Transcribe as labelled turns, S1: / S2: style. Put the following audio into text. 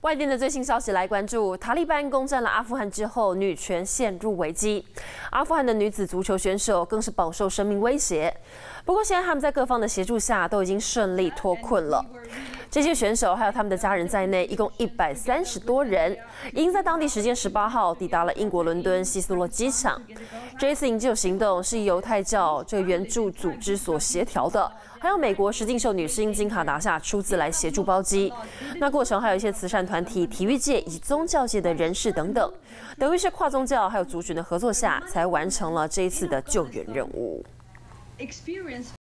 S1: 外电的最新消息来关注，塔利班攻占了阿富汗之后，女权陷入危机。阿富汗的女子足球选手更是饱受生命威胁。不过，现在他们在各方的协助下，都已经顺利脱困了。这些选手还有他们的家人在内，一共一百三十多人，已经在当地时间十八号抵达了英国伦敦希斯罗机场。这一次营救行动是由犹太教这个援助组织所协调的，还有美国石敬秀女星金卡达下出资来协助包机。那过程还有一些慈善团体、体育界以及宗教界的人士等等，等于是跨宗教还有族群的合作下，才完成了这一次的救援任务。